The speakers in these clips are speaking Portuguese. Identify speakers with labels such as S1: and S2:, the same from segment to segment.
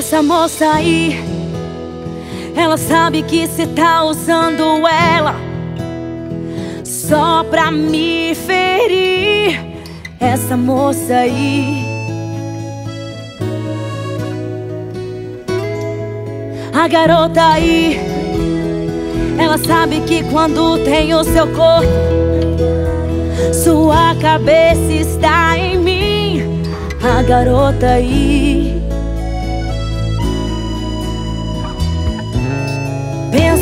S1: Essa moça aí, ela sabe que cê tá usando ela só pra me ferir. Essa moça aí. A garota aí, ela sabe que quando tem o seu corpo, sua cabeça está em mim. A garota aí.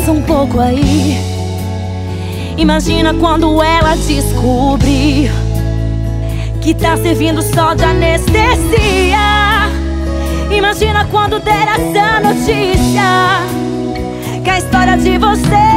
S1: Um pouco aí. Imagina quando ela descobrir que tá servindo só de anestesia. Imagina quando der essa notícia que a história de vocês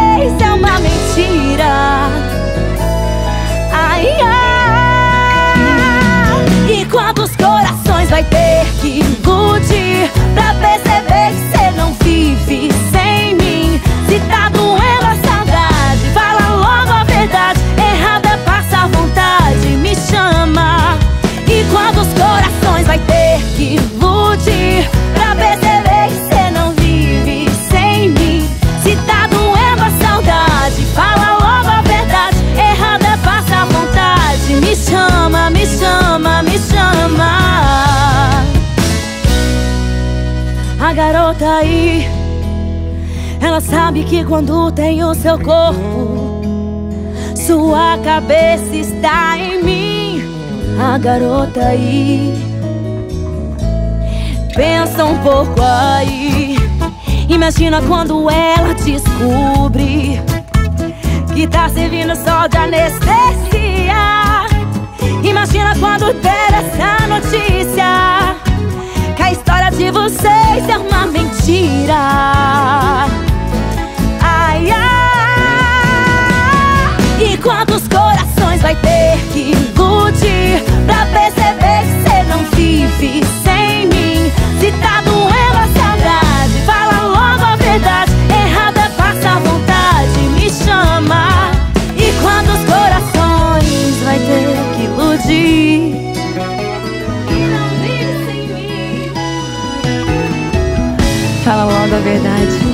S1: A garota aí, ela sabe que quando tem o seu corpo, sua cabeça está em mim. A garota aí, pensa um pouco aí. Imagina quando ela descobre que tá servindo só de anestesia. Imagina quando der história de Fala logo a verdade.